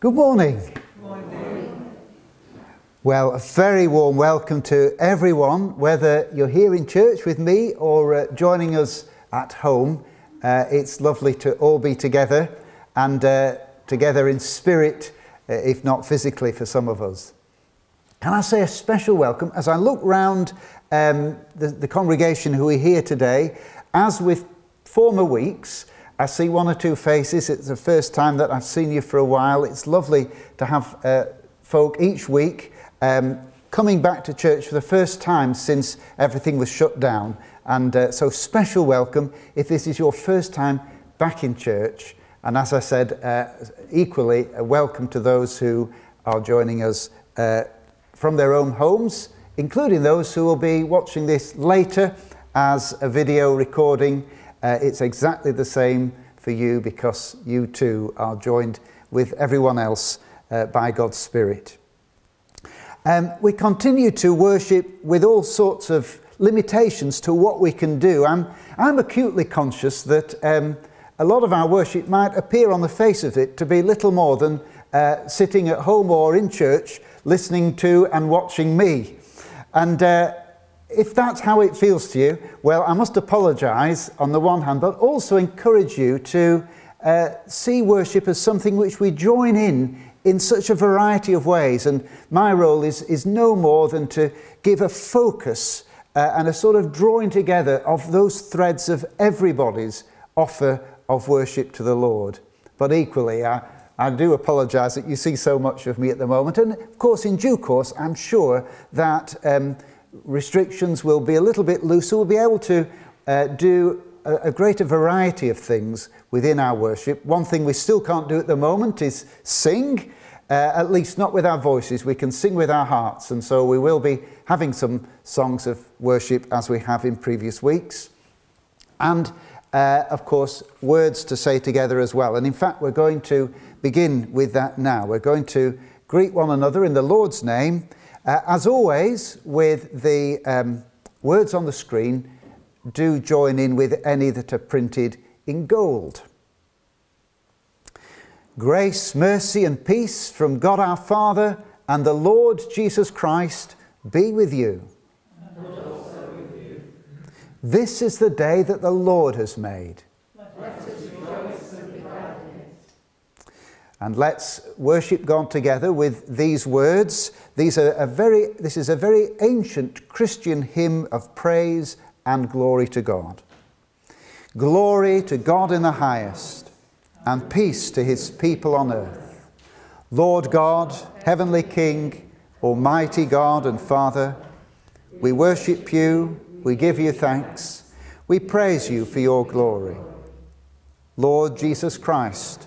Good morning. morning. Well, a very warm welcome to everyone, whether you're here in church with me or uh, joining us at home. Uh, it's lovely to all be together and uh, together in spirit, uh, if not physically, for some of us. Can I say a special welcome as I look round um, the, the congregation who are here today? As with former weeks, I see one or two faces. It's the first time that I've seen you for a while. It's lovely to have uh, folk each week um, coming back to church for the first time since everything was shut down. And uh, so, special welcome if this is your first time back in church. And as I said, uh, equally a welcome to those who are joining us uh, from their own homes, including those who will be watching this later as a video recording. Uh, it's exactly the same for you because you too are joined with everyone else uh, by God's Spirit. Um, we continue to worship with all sorts of limitations to what we can do. I'm, I'm acutely conscious that um, a lot of our worship might appear on the face of it to be little more than uh, sitting at home or in church listening to and watching me. And uh, if that's how it feels to you, well, I must apologise on the one hand, but also encourage you to uh, see worship as something which we join in in such a variety of ways. And my role is, is no more than to give a focus uh, and a sort of drawing together of those threads of everybody's offer of worship to the Lord. But equally, I, I do apologise that you see so much of me at the moment. And of course, in due course, I'm sure that. Um, restrictions will be a little bit looser. We'll be able to uh, do a, a, greater variety of things within our worship. One thing we still can't do at the moment is sing, uh, at least not with our voices. We can sing with our hearts, and so we will be having some songs of worship as we have in previous weeks. And uh, of course, words to say together as well. And in fact, we're going to begin with that now. We're going to greet one another in the Lord's name. Uh, as always, with the um, words on the screen, do join in with any that are printed in gold. Grace, mercy, and peace from God our Father and the Lord Jesus Christ be with you. With you. This is the day that the Lord has made. And let's worship God together with these words. These are a very, this is a very ancient Christian hymn of praise and glory to God. Glory to God in the highest, and peace to his people on earth. Lord God, heavenly King, Almighty God and Father, we worship you, we give you thanks, we praise you for your glory. Lord Jesus Christ,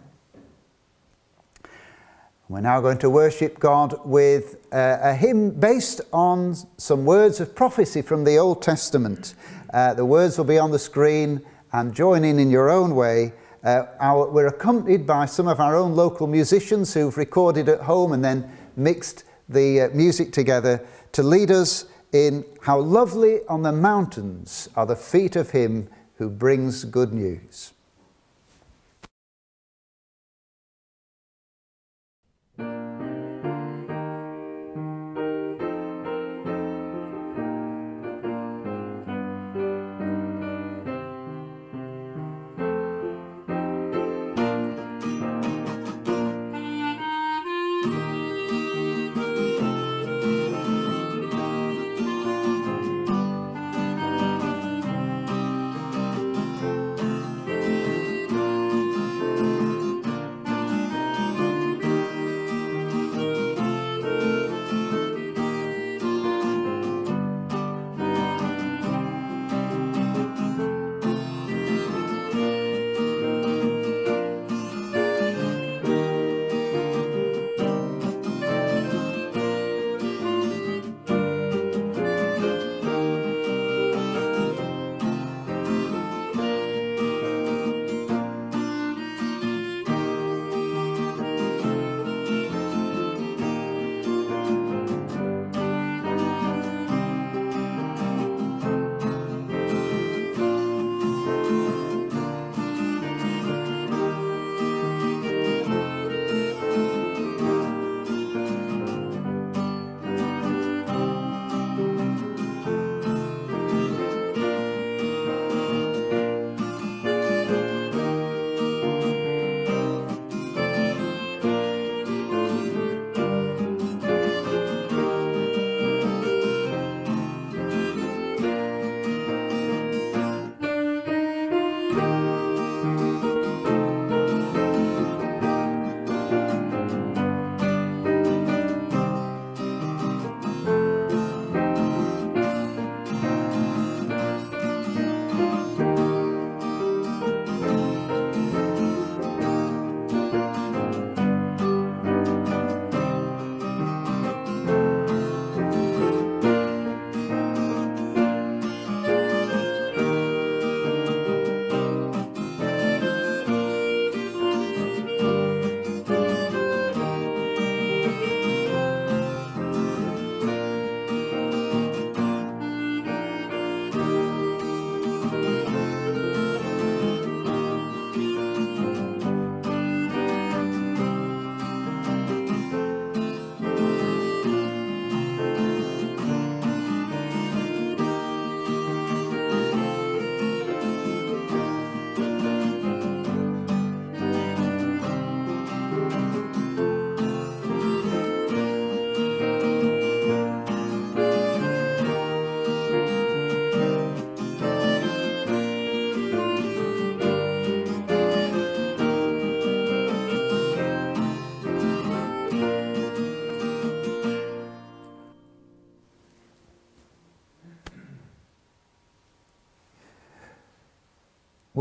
We're now going to worship God with uh, a hymn based on some words of prophecy from the Old Testament. Uh, the words will be on the screen and join in in your own way. Uh, our, we're accompanied by some of our own local musicians who've recorded at home and then mixed the uh, music together to lead us in how lovely on the mountains are the feet of him who brings good news. Thank you.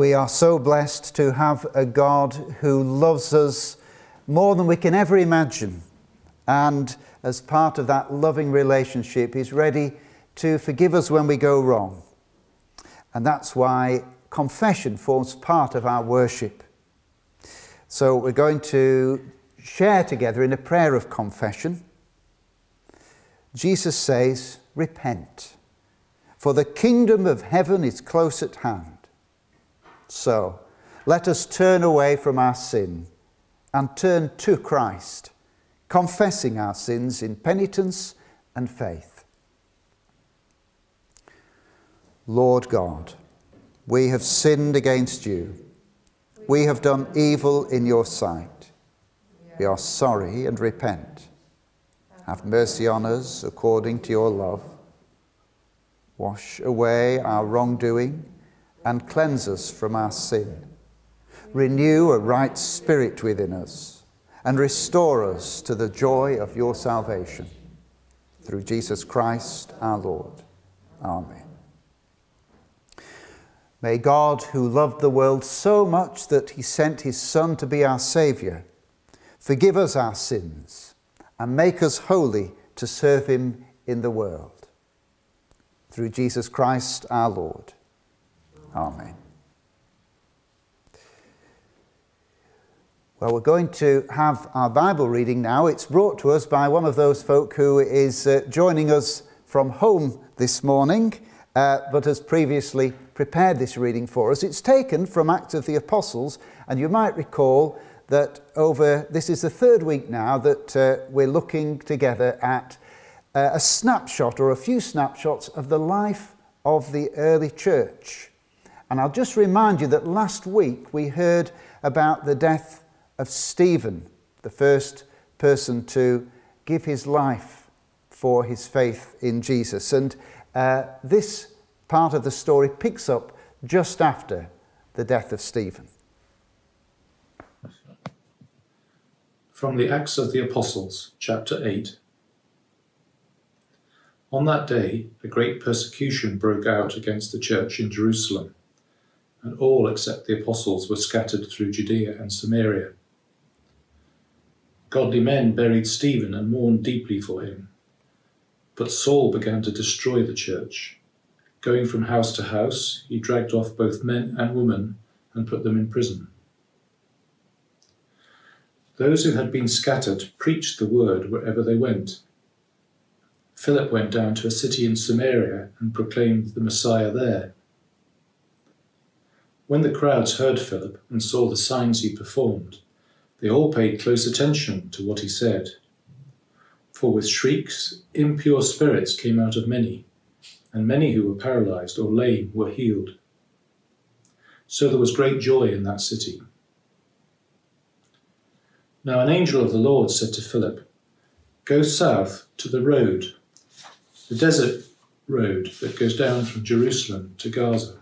We are so blessed to have a God who loves us more than we can ever imagine. And as part of that loving relationship, He's ready to forgive us when we go wrong. And that's why confession forms part of our worship. So we're going to share together in a prayer of confession. Jesus says, Repent, for the kingdom of heaven is close at hand. So let us turn away from our sin and turn to Christ, confessing our sins in penitence and faith. Lord God, we have sinned against you. We have done evil in your sight. We are sorry and repent. Have mercy on us according to your love. Wash away our wrongdoing and cleanse us from our sin. Renew a right spirit within us and restore us to the joy of your salvation. Through Jesus Christ our Lord. Amen. May God, who loved the world so much that he sent his Son to be our Saviour, forgive us our sins and make us holy to serve him in the world. Through Jesus Christ our Lord. Amen. Well, we're going to have our Bible reading now. It's brought to us by one of those folk who is uh, joining us from home this morning, uh, but has previously prepared this reading for us. It's taken from Acts of the Apostles, and you might recall that over this is the third week now that uh, we're looking together at uh, a snapshot or a few snapshots of the life of the early church. And I'll just remind you that last week we heard about the death of Stephen, the first person to give his life for his faith in Jesus. And uh, this part of the story picks up just after the death of Stephen. From the Acts of the Apostles, chapter 8. On that day, a great persecution broke out against the church in Jerusalem, and all except the apostles were scattered through Judea and Samaria. Godly men buried Stephen and mourned deeply for him. But Saul began to destroy the church Going from house to house, he dragged off both men and women and put them in prison. Those who had been scattered preached the word wherever they went. Philip went down to a city in Samaria and proclaimed the Messiah there. When the crowds heard Philip and saw the signs he performed, they all paid close attention to what he said. For with shrieks, impure spirits came out of many and many who were paralyzed or lame were healed. So there was great joy in that city. Now an angel of the Lord said to Philip, Go south to the road, the desert road that goes down from Jerusalem to Gaza.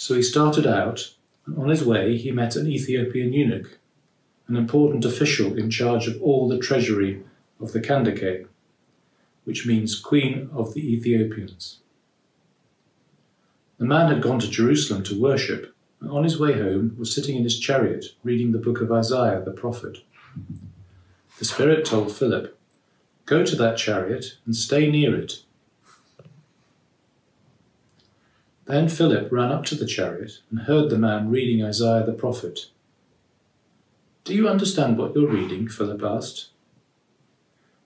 So he started out, and on his way he met an Ethiopian eunuch, an important official in charge of all the treasury of the Kandake which means Queen of the Ethiopians. The man had gone to Jerusalem to worship, and on his way home was sitting in his chariot reading the book of Isaiah the prophet. The Spirit told Philip, Go to that chariot and stay near it. Then Philip ran up to the chariot and heard the man reading Isaiah the prophet. Do you understand what you're reading? Philip asked.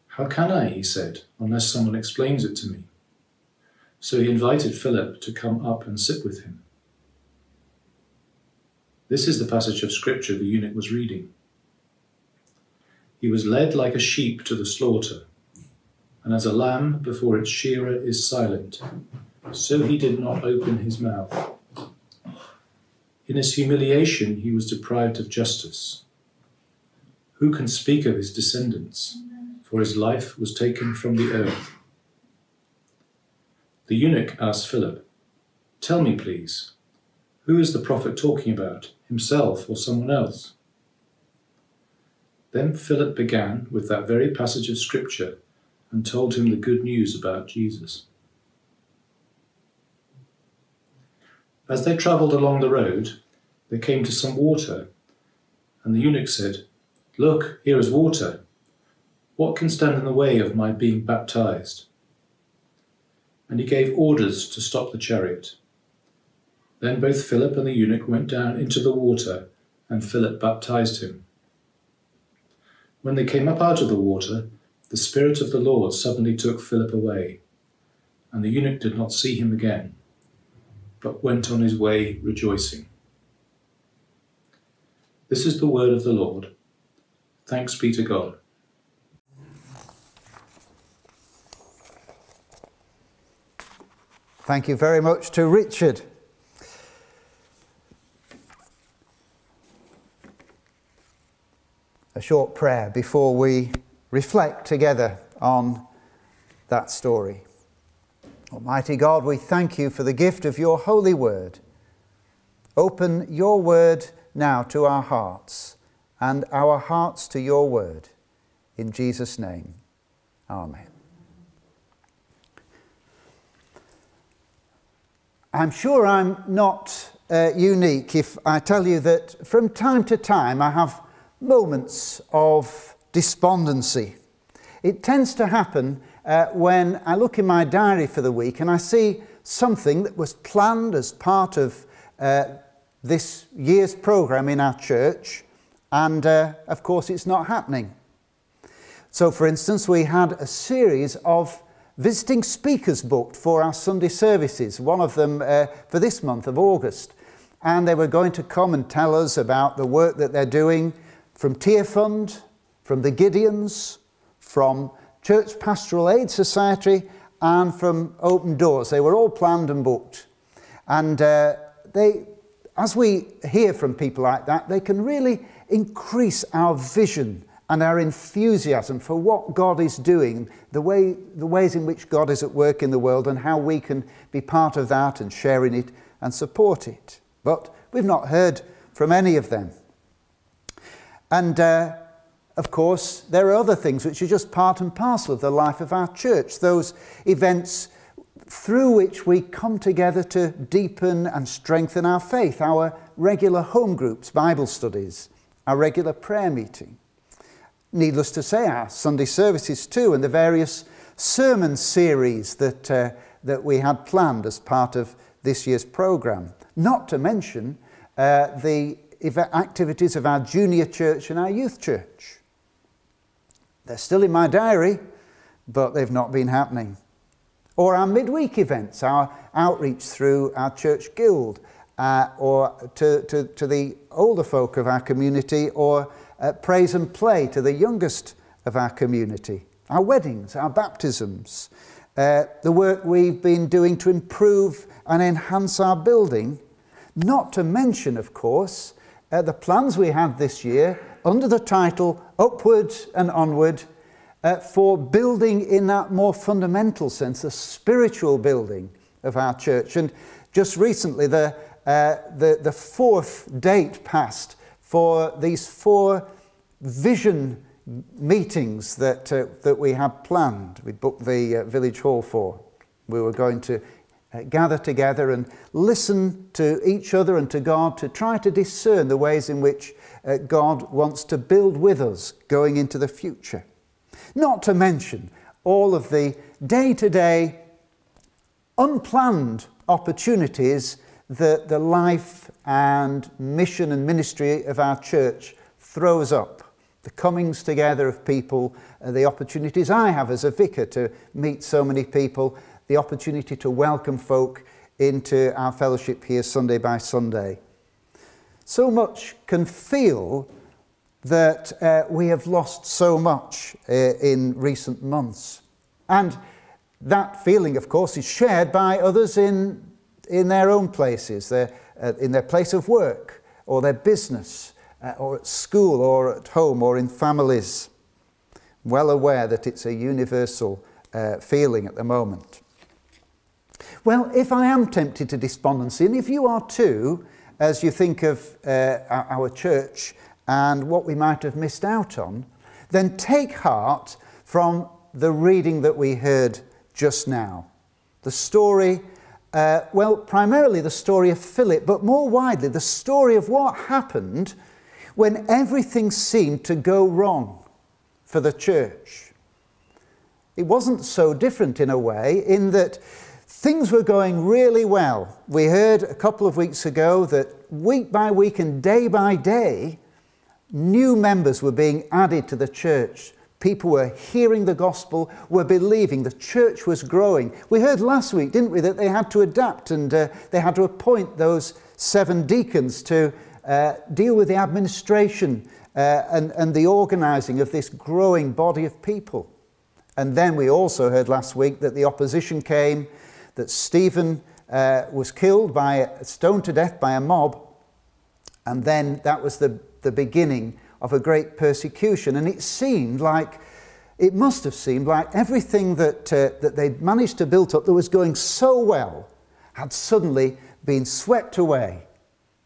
How can I, he said, unless someone explains it to me? So he invited Philip to come up and sit with him. This is the passage of scripture the eunuch was reading. He was led like a sheep to the slaughter, and as a lamb before its shearer is silent, so he did not open his mouth. In his humiliation, he was deprived of justice. Who can speak of his descendants? for his life was taken from the earth. The eunuch asked Philip, Tell me, please, who is the prophet talking about, himself or someone else? Then Philip began with that very passage of Scripture and told him the good news about Jesus. As they travelled along the road, they came to some water, and the eunuch said, Look, here is water. What can stand in the way of my being baptized? And he gave orders to stop the chariot. Then both Philip and the eunuch went down into the water, and Philip baptized him. When they came up out of the water, the Spirit of the Lord suddenly took Philip away, and the eunuch did not see him again, but went on his way rejoicing. This is the word of the Lord. Thanks be to God. Thank you very much to Richard. A short prayer before we reflect together on that story. Almighty God, we thank you for the gift of your holy word. Open your word now to our hearts and our hearts to your word. In Jesus' name, Amen. I'm sure I'm not uh, unique if I tell you that from time to time I have moments of despondency. It tends to happen uh, when I look in my diary for the week and I see something that was planned as part of uh, this year's programme in our church, and uh, of course, it's not happening. So, for instance, we had a series of visiting speakers booked for our Sunday services, one of them uh, for this month of August. And they were going to come and tell us about the work that they're doing from Tearfund, from the Gideons, from Church Pastoral Aid Society, and from Open Doors. They were all planned and booked. And uh, they, as we hear from people like that, they can really increase our vision and our enthusiasm for what God is doing, the, way, the ways in which God is at work in the world, and how we can be part of that and share in it and support it. But we've not heard from any of them. And uh, of course, there are other things which are just part and parcel of the life of our church, those events through which we come together to deepen and strengthen our faith, our regular home groups, Bible studies, our regular prayer meeting needless to say, our Sunday services too, and the various sermon series that, uh, that we had planned as part of this year's programme. Not to mention uh, the activities of our junior church and our youth church. They're still in my diary, but they've not been happening. Or our midweek events, our outreach through our church guild, uh, or to, to, to the older folk of our community, or uh, praise and play to the youngest of our community, our weddings, our baptisms, uh, the work we've been doing to improve and enhance our building, not to mention, of course, uh, the plans we had this year under the title Upward and Onward uh, for building in that more fundamental sense, the spiritual building of our church. And just recently, the, uh, the, the fourth date passed for these four vision meetings that, uh, that we had planned. We booked the uh, village hall for. We were going to uh, gather together and listen to each other and to God to try to discern the ways in which uh, God wants to build with us going into the future. Not to mention all of the day to day, unplanned opportunities that the life and mission and ministry of our church throws up. The comings together of people, uh, the opportunities I have as a vicar to meet so many people, the opportunity to welcome folk into our fellowship here Sunday by Sunday. So much can feel that uh, we have lost so much uh, in recent months. And that feeling, of course, is shared by others in in their own places, their, uh, in their place of work or their business uh, or at school or at home or in families. Well aware that it's a universal uh, feeling at the moment. Well, if I am tempted to despondency, and if you are too, as you think of uh, our church and what we might have missed out on, then take heart from the reading that we heard just now. The story uh, well, primarily the story of Philip, but more widely, the story of what happened when everything seemed to go wrong for the church. It wasn't so different in a way, in that things were going really well. We heard a couple of weeks ago that week by week and day by day, new members were being added to the church. People were hearing the gospel, were believing. The church was growing. We heard last week, didn't we, that they had to adapt and uh, they had to appoint those seven deacons to uh, deal with the administration uh, and, and the organizing of this growing body of people. And then we also heard last week that the opposition came, that Stephen uh, was killed by, stoned to death by a mob, and then that was the, the beginning of a great persecution. And it seemed like, it must have seemed like everything that, uh, that they'd managed to build up that was going so well had suddenly been swept away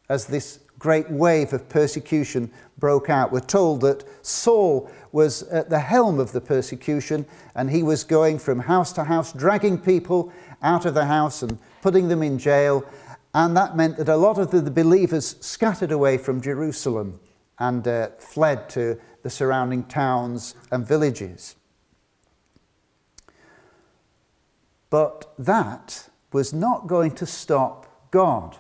as this great wave of persecution broke out. We're told that Saul was at the helm of the persecution and he was going from house to house, dragging people out of the house and putting them in jail. And that meant that a lot of the believers scattered away from Jerusalem and uh, fled to the surrounding towns and villages. But that was not going to stop God.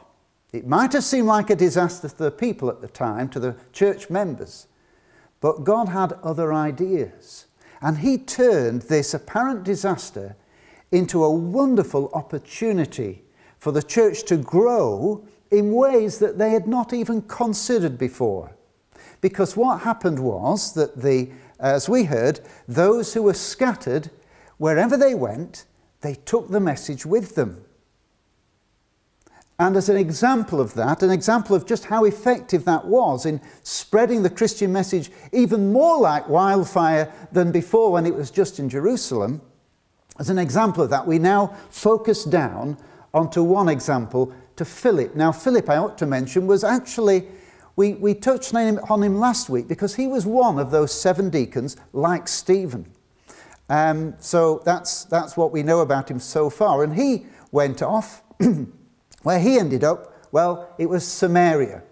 It might have seemed like a disaster to the people at the time, to the church members, but God had other ideas. And He turned this apparent disaster into a wonderful opportunity for the church to grow in ways that they had not even considered before. Because what happened was that the, as we heard, those who were scattered, wherever they went, they took the message with them. And as an example of that, an example of just how effective that was in spreading the Christian message even more like wildfire than before when it was just in Jerusalem, as an example of that, we now focus down onto one example to Philip. Now, Philip, I ought to mention, was actually we, we touched on him, on him last week because he was one of those seven deacons, like Stephen. Um, so that's, that's what we know about him so far. And he went off. Where he ended up, well, it was Samaria.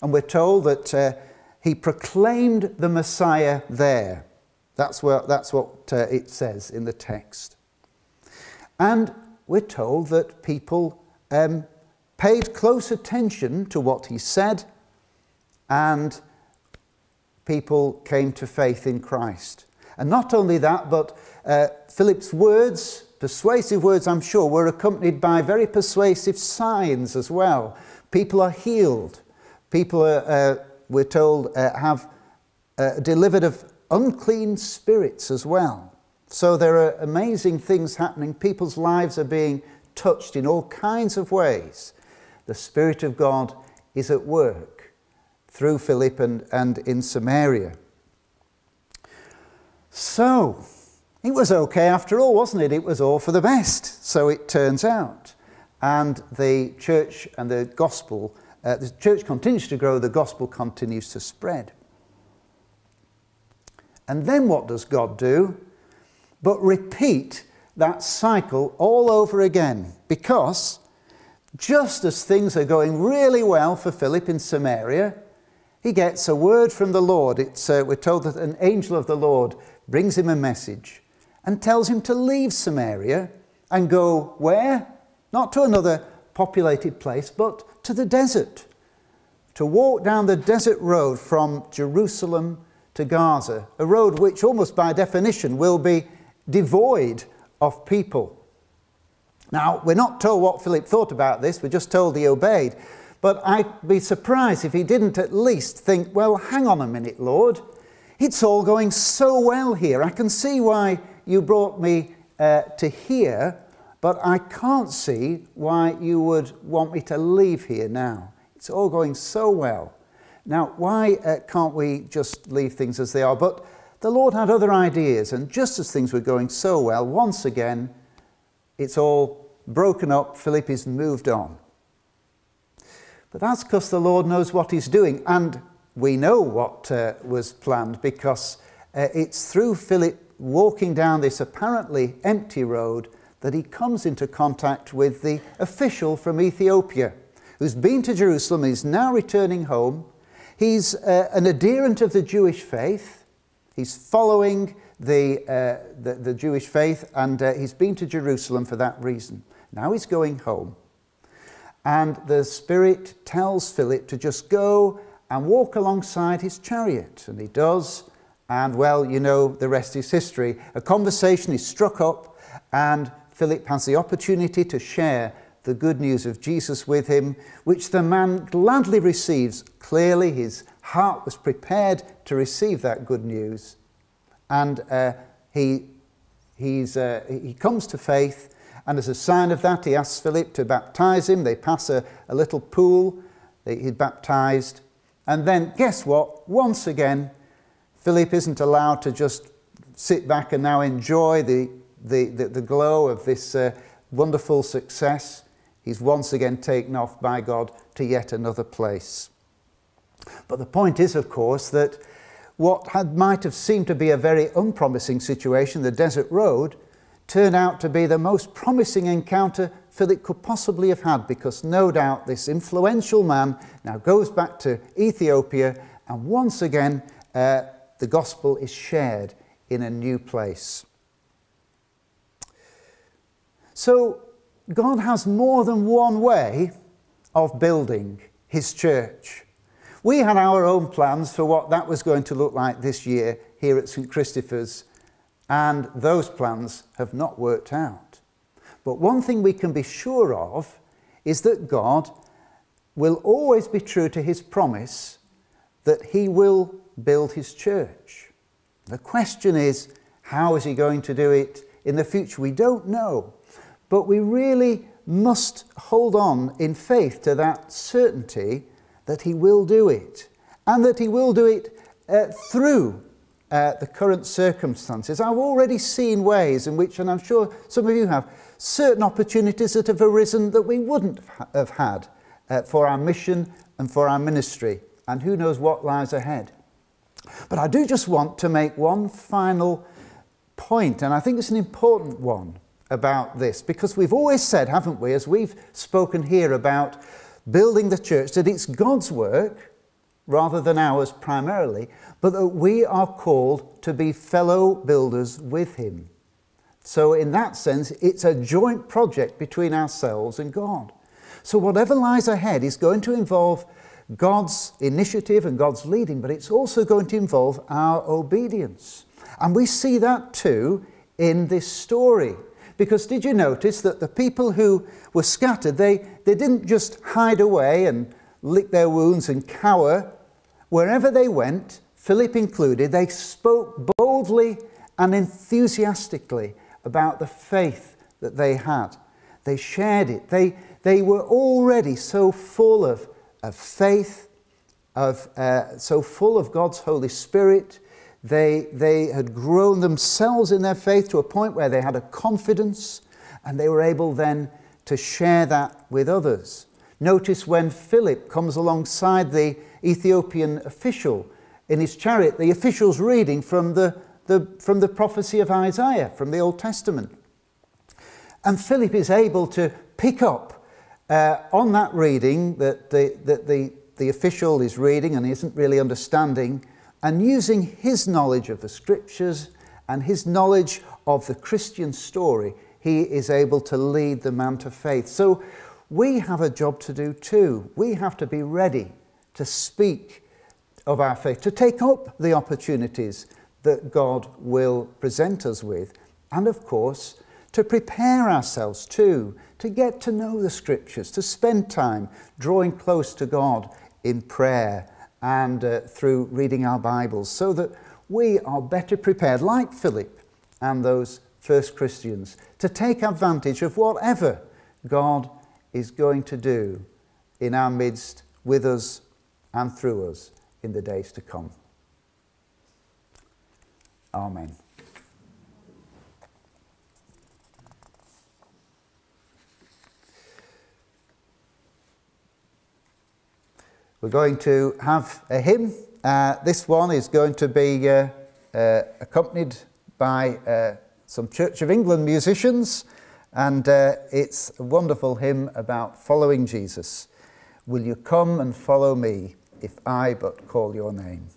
And we're told that uh, he proclaimed the Messiah there. That's, that's what uh, it says in the text. And we're told that people um, paid close attention to what he said and people came to faith in Christ. And not only that, but uh, Philip's words, persuasive words, I'm sure, were accompanied by very persuasive signs as well. People are healed. People, are, uh, we're told, uh, have uh, delivered of unclean spirits as well. So there are amazing things happening. People's lives are being touched in all kinds of ways. The Spirit of God is at work through Philip and, and in Samaria. So, it was okay after all, wasn't it? It was all for the best, so it turns out. And the church and the gospel, uh, the church continues to grow, the gospel continues to spread. And then what does God do? But repeat that cycle all over again. Because just as things are going really well for Philip in Samaria, he gets a word from the Lord. Uh, we're told that an angel of the Lord brings him a message and tells him to leave Samaria and go where? Not to another populated place, but to the desert. To walk down the desert road from Jerusalem to Gaza, a road which, almost by definition, will be devoid of people. Now, we're not told what Philip thought about this, we're just told he obeyed. But I'd be surprised if he didn't at least think, well, hang on a minute, Lord. It's all going so well here. I can see why you brought me uh, to here, but I can't see why you would want me to leave here now. It's all going so well. Now, why uh, can't we just leave things as they are? But the Lord had other ideas, and just as things were going so well, once again, it's all broken up. Philip is moved on. But that's because the Lord knows what He's doing. And we know what uh, was planned because uh, it's through Philip walking down this apparently empty road that he comes into contact with the official from Ethiopia who's been to Jerusalem is now returning home. He's uh, an adherent of the Jewish faith. He's following the, uh, the, the, Jewish faith and uh, he's been to Jerusalem for that reason. Now he's going home. And the Spirit tells Philip to just go and walk alongside his chariot. And he does. And well, you know, the rest is history. A conversation is struck up, and Philip has the opportunity to share the good news of Jesus with him, which the man gladly receives. Clearly, his heart was prepared to receive that good news. And uh, he, he's, uh, he comes to faith, and as a sign of that, he asks Philip to baptize him. They pass a, a little pool, he's baptized. And then, guess what? Once again, Philip isn't allowed to just sit back and now enjoy the, the, the, the glow of this uh, wonderful success. He's once again taken off by God to yet another place. But the point is, of course, that what had, might have seemed to be a very unpromising situation, the desert road, turned out to be the most promising encounter Philip could possibly have had because no doubt this influential man now goes back to Ethiopia and once again uh, the gospel is shared in a new place. So, God has more than one way of building His church. We had our own plans for what that was going to look like this year here at St Christopher's, and those plans have not worked out. But one thing we can be sure of is that God will always be true to His promise that He will build his church. The question is, how is he going to do it in the future? We don't know. But we really must hold on in faith to that certainty that he will do it and that he will do it uh, through uh, the current circumstances. I've already seen ways in which, and I'm sure some of you have, certain opportunities that have arisen that we wouldn't have had uh, for our mission and for our ministry. And who knows what lies ahead. But I do just want to make one final point, and I think it's an important one about this, because we've always said, haven't we, as we've spoken here about building the church, that it's God's work rather than ours primarily, but that we are called to be fellow builders with Him. So, in that sense, it's a joint project between ourselves and God. So, whatever lies ahead is going to involve God's initiative and God's leading, but it's also going to involve our obedience. And we see that too in this story. Because did you notice that the people who were scattered, they, they didn't just hide away and lick their wounds and cower. Wherever they went, Philip included, they spoke boldly and enthusiastically about the faith that they had. They shared it. They, they were already so full of of faith, of, uh, so full of God's Holy Spirit. They, they had grown themselves in their faith to a point where they had a confidence and they were able then to share that with others. Notice when Philip comes alongside the Ethiopian official in his chariot, the official's reading from the, the, from the prophecy of Isaiah from the Old Testament. And Philip is able to pick up uh, on that reading that the, that the, the official is reading and isn't really understanding, and using his knowledge of the scriptures and his knowledge of the Christian story, he is able to lead the man to faith. So we have a job to do too. We have to be ready to speak of our faith, to take up the opportunities that God will present us with, and of course, to prepare ourselves too to get to know the scriptures, to spend time drawing close to God in prayer and uh, through reading our Bibles so that we are better prepared, like Philip and those first Christians, to take advantage of whatever God is going to do in our midst, with us, and through us in the days to come. Amen. We're going to have a hymn. Uh, this one is going to be uh, uh, accompanied by uh, some Church of England musicians, And uh, it's a wonderful hymn about following Jesus. Will you come and follow me if I but call your name?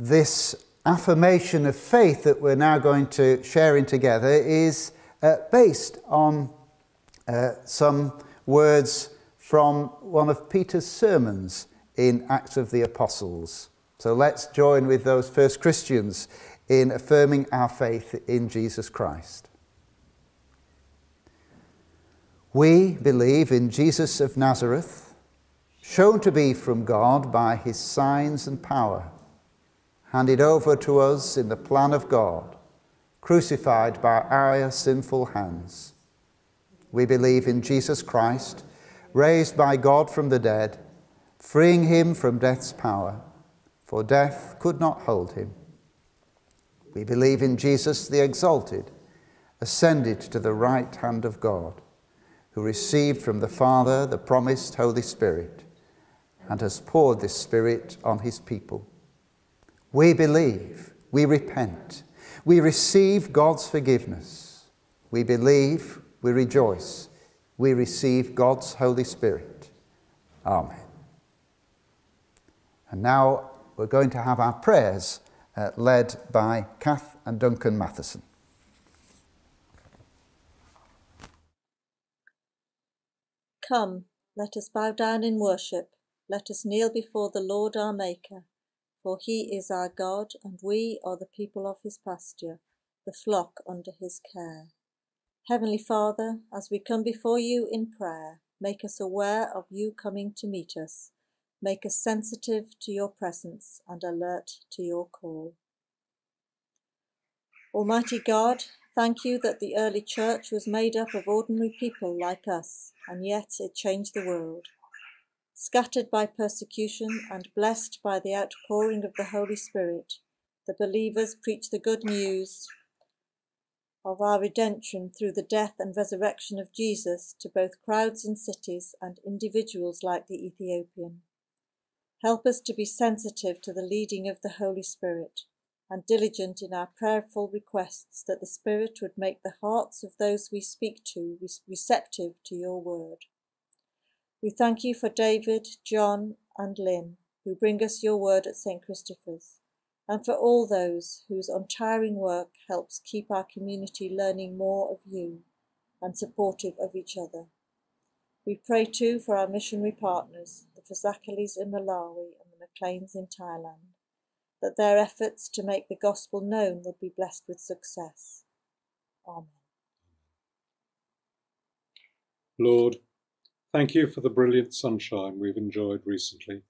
This affirmation of faith that we're now going to share in together is uh, based on uh, some words from one of Peter's sermons in Acts of the Apostles. So let's join with those first Christians in affirming our faith in Jesus Christ. We believe in Jesus of Nazareth, shown to be from God by his signs and power handed over to us in the plan of God, crucified by our sinful hands. We believe in Jesus Christ, raised by God from the dead, freeing him from death's power, for death could not hold him. We believe in Jesus the exalted, ascended to the right hand of God, who received from the Father the promised Holy Spirit, and has poured this Spirit on his people. We believe, we repent, we receive God's forgiveness. We believe, we rejoice, we receive God's Holy Spirit. Amen. And now we're going to have our prayers uh, led by Kath and Duncan Matheson. Come, let us bow down in worship. Let us kneel before the Lord our Maker. For he is our God, and we are the people of his pasture, the flock under his care. Heavenly Father, as we come before you in prayer, make us aware of you coming to meet us. Make us sensitive to your presence and alert to your call. Almighty God, thank you that the early church was made up of ordinary people like us, and yet it changed the world scattered by persecution and blessed by the outpouring of the Holy Spirit, the believers preach the good news of our redemption through the death and resurrection of Jesus to both crowds in cities and individuals like the Ethiopian. Help us to be sensitive to the leading of the Holy Spirit and diligent in our prayerful requests that the Spirit would make the hearts of those we speak to receptive to your word. We thank you for David, John, and Lynn, who bring us your word at St. Christopher's, and for all those whose untiring work helps keep our community learning more of you and supportive of each other. We pray too for our missionary partners, the Fasakalis in Malawi and the Macleans in Thailand that their efforts to make the gospel known would be blessed with success. Amen. Lord, thank you for the brilliant sunshine we've enjoyed recently,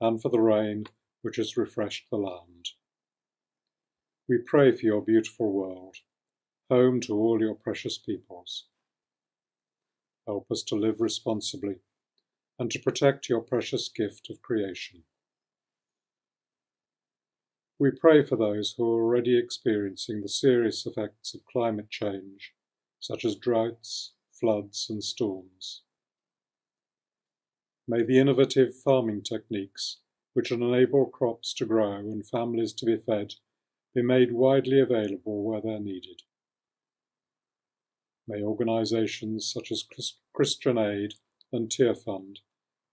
and for the rain which has refreshed the land. We pray for your beautiful world, home to all your precious peoples. Help us to live responsibly and to protect your precious gift of creation. We pray for those who are already experiencing the serious effects of climate change, such as droughts, floods, and storms. May the innovative farming techniques which will enable crops to grow and families to be fed be made widely available where they're needed. May organisations such as Christian Aid and Tearfund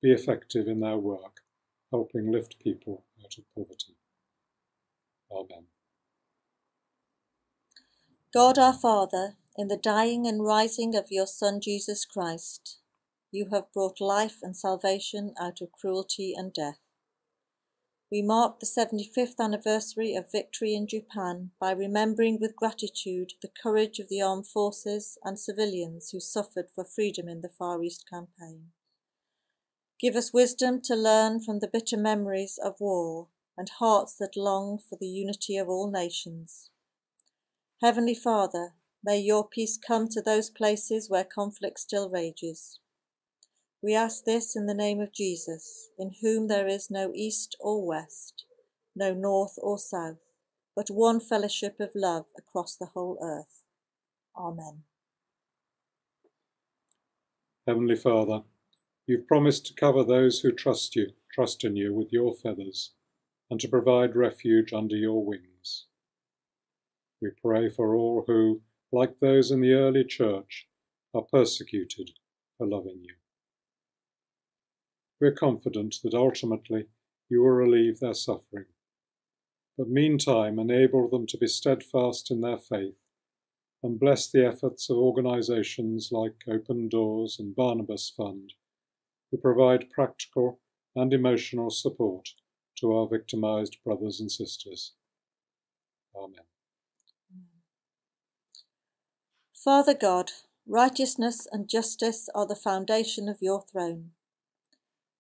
be effective in their work, helping lift people out of poverty. Amen. God our Father, in the dying and rising of your Son Jesus Christ, you have brought life and salvation out of cruelty and death. We mark the 75th anniversary of victory in Japan by remembering with gratitude the courage of the armed forces and civilians who suffered for freedom in the Far East campaign. Give us wisdom to learn from the bitter memories of war and hearts that long for the unity of all nations. Heavenly Father, may your peace come to those places where conflict still rages. We ask this in the name of Jesus, in whom there is no east or west, no north or south, but one fellowship of love across the whole earth. Amen. Heavenly Father, you've promised to cover those who trust you, trust in you with your feathers and to provide refuge under your wings. We pray for all who, like those in the early church, are persecuted for loving you. We are confident that ultimately you will relieve their suffering, but meantime enable them to be steadfast in their faith and bless the efforts of organisations like Open Doors and Barnabas Fund, who provide practical and emotional support to our victimized brothers and sisters. Amen. Father God, righteousness and justice are the foundation of your throne.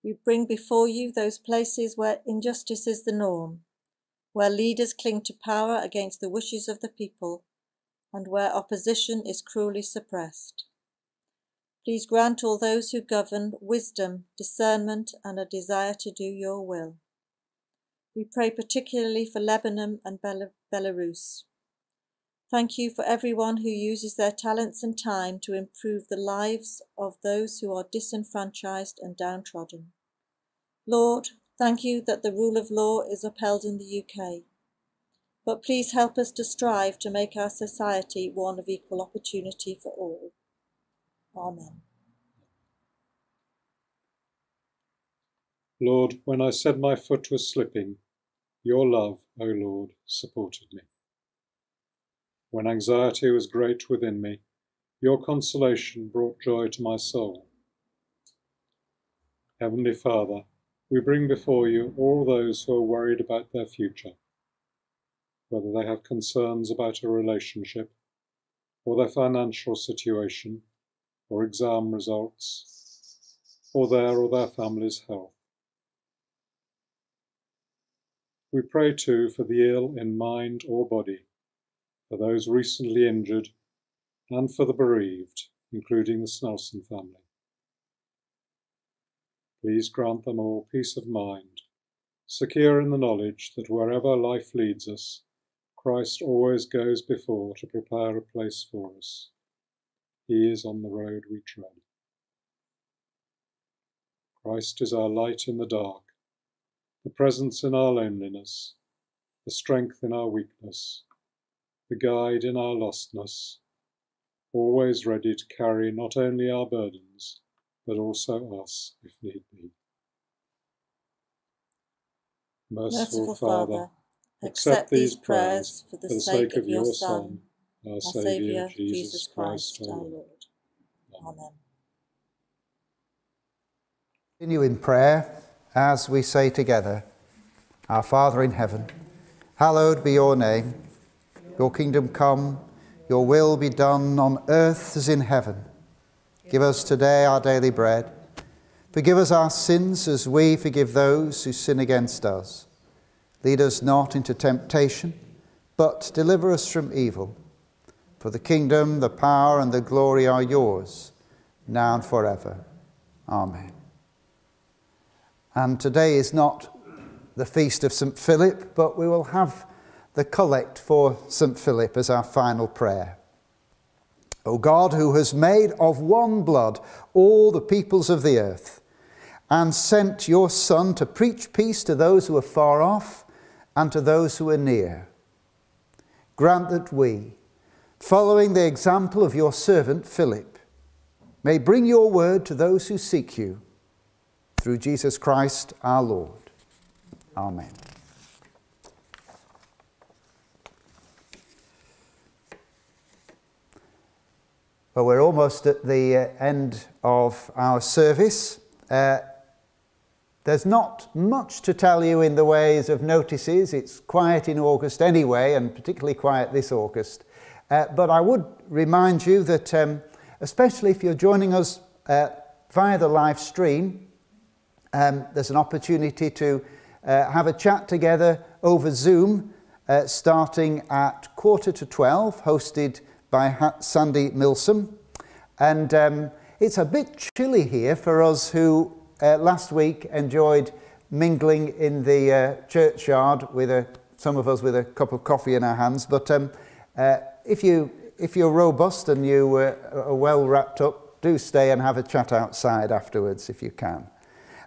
We bring before you those places where injustice is the norm, where leaders cling to power against the wishes of the people, and where opposition is cruelly suppressed. Please grant all those who govern wisdom, discernment, and a desire to do your will. We pray particularly for Lebanon and Belarus. Thank you for everyone who uses their talents and time to improve the lives of those who are disenfranchised and downtrodden. Lord, thank you that the rule of law is upheld in the UK. But please help us to strive to make our society one of equal opportunity for all. Amen. Lord, when I said my foot was slipping, your love, O Lord, supported me. When anxiety was great within me, your consolation brought joy to my soul. Heavenly Father, we bring before you all those who are worried about their future, whether they have concerns about a relationship, or their financial situation, or exam results, or their or their family's health. We pray too for the ill in mind or body, for those recently injured, and for the bereaved, including the Snelson family. Please grant them all peace of mind, secure in the knowledge that wherever life leads us, Christ always goes before to prepare a place for us. He is on the road we tread. Christ is our light in the dark the presence in our loneliness, the strength in our weakness, the guide in our lostness, always ready to carry not only our burdens, but also us if need be. Merciful Father, accept these prayers for the sake of your Son, our Saviour, Jesus Christ, our Lord. Amen. Continue in prayer as we say together, Our Father in heaven, hallowed be your name. Your kingdom come, your will be done on earth as in heaven. Give us today our daily bread. Forgive us our sins as we forgive those who sin against us. Lead us not into temptation, but deliver us from evil. For the kingdom, the power, and the glory are yours, now and forever. Amen. And today is not the feast of St. Philip, but we will have the collect for St. Philip as our final prayer. O God, who has made of one blood all the peoples of the earth, and sent your Son to preach peace to those who are far off and to those who are near, grant that we, following the example of your servant Philip, may bring your word to those who seek you, through Jesus Christ our Lord. Amen. Well, we're almost at the uh, end of our service. Uh, there's not much to tell you in the ways of notices. It's quiet in August anyway, and particularly quiet this August. Uh, but I would remind you that, um, especially if you're joining us uh, via the live stream, um, there's an opportunity to uh, have a chat together over Zoom starting at quarter to 12, hosted by Sandy Milsom. And um, it's a bit chilly here for us who uh, last week enjoyed mingling in the uh, churchyard with a, some of us with a cup of coffee in our hands. But um, uh, if, you, if you're robust and you uh, are well wrapped up, do stay and have a chat outside afterwards if you can.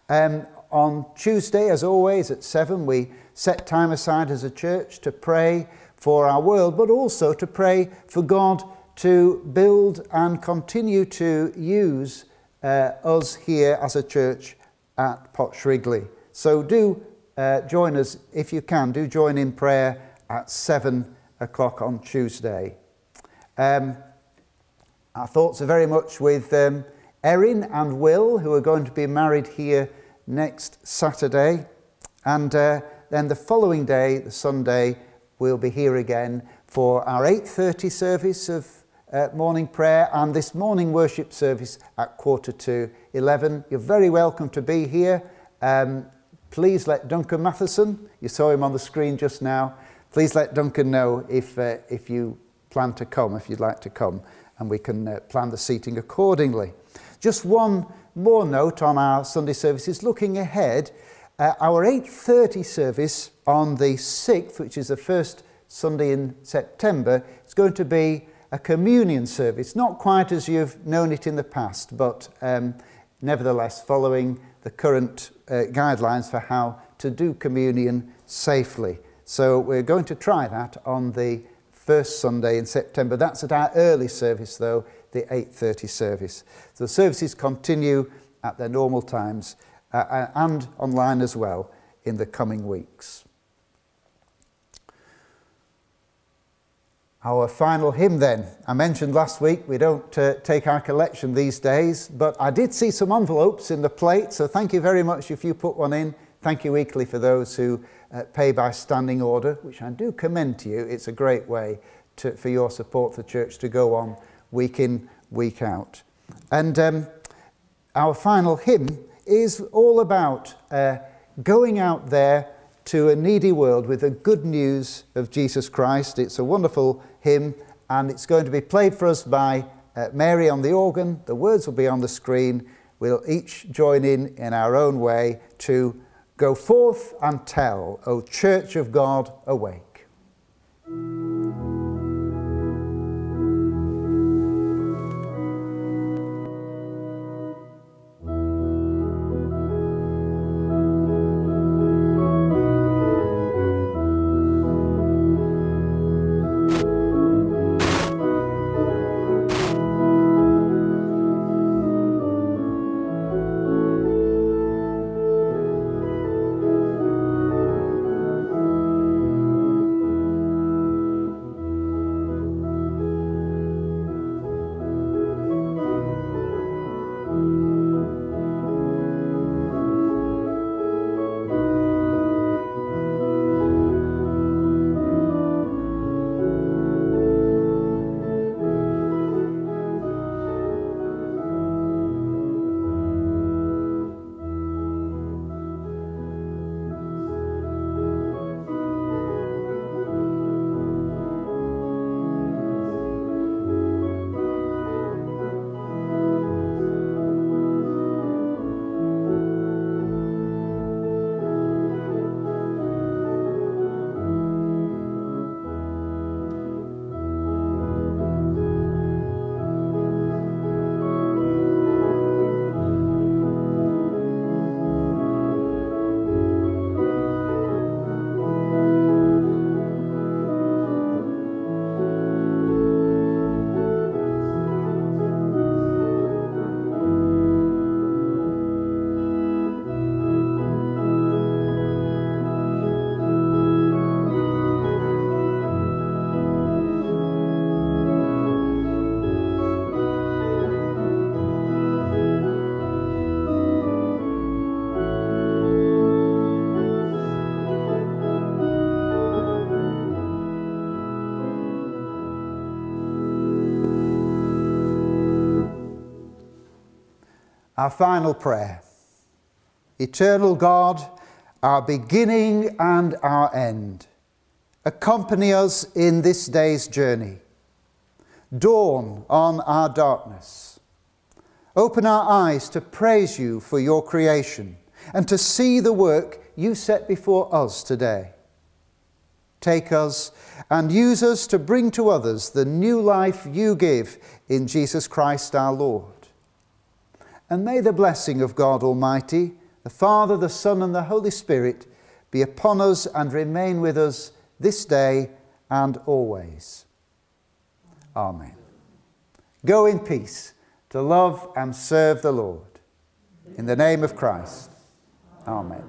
Um, on Tuesday, as always, at 7, we set time aside as a church to pray for our world, but also to pray for God to build and continue to use uh, us here as a church at Potts So do uh, join us if you can. Do join in prayer at 7 o'clock on Tuesday. Um, our thoughts are very much with um, Erin and Will, who are going to be married here next Saturday. And uh, then the following day, the Sunday, we'll be here again for our 8.30 service of uh, morning prayer and this morning worship service at quarter to 11. You're very welcome to be here. Um, please let Duncan Matheson, you saw him on the screen just now, please let Duncan know if, uh, if you plan to come, if you'd like to come, and we can uh, plan the seating accordingly. Just one more note on our Sunday services, looking ahead, uh, our 8.30 service on the 6th, which is the first Sunday in September, is going to be a communion service, not quite as you've known it in the past, but um, nevertheless following the current uh, guidelines for how to do communion safely. So we're going to try that on the first Sunday in September. That's at our early service though, the 8.30 service. The services continue at their normal times uh, uh, and online as well in the coming weeks. Our final hymn then. I mentioned last week we don't uh, take our collection these days, but I did see some envelopes in the plate, so thank you very much if you put one in. Thank you weekly for those who uh, pay by standing order, which I do commend to you. It's a great way to, for your support for church to go on week in, week out. And um, our final hymn is all about uh, going out there to a needy world with the good news of Jesus Christ. It's a wonderful hymn and it's going to be played for us by uh, Mary on the organ. The words will be on the screen. We'll each join in in our own way to go forth and tell, O Church of God, awake. Our final prayer. Eternal God, our beginning and our end, accompany us in this day's journey. Dawn on our darkness. Open our eyes to praise you for your creation and to see the work you set before us today. Take us and use us to bring to others the new life you give in Jesus Christ our Lord. And may the blessing of God Almighty, the Father, the Son, and the Holy Spirit be upon us and remain with us this day and always. Amen. Go in peace to love and serve the Lord. In the name of Christ. Amen.